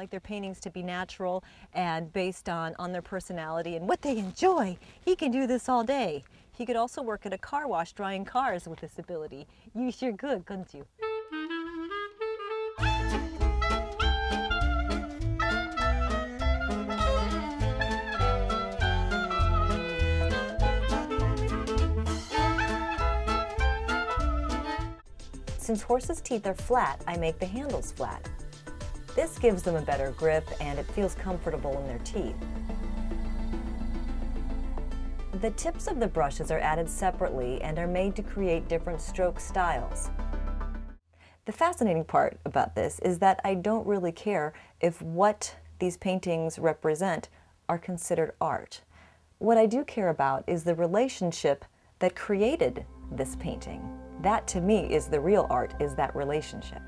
like their paintings to be natural and based on, on their personality and what they enjoy. He can do this all day. He could also work at a car wash drying cars with this ability. You sure could, couldn't you? Since horses' teeth are flat, I make the handles flat. This gives them a better grip and it feels comfortable in their teeth. The tips of the brushes are added separately and are made to create different stroke styles. The fascinating part about this is that I don't really care if what these paintings represent are considered art. What I do care about is the relationship that created this painting. That to me is the real art, is that relationship.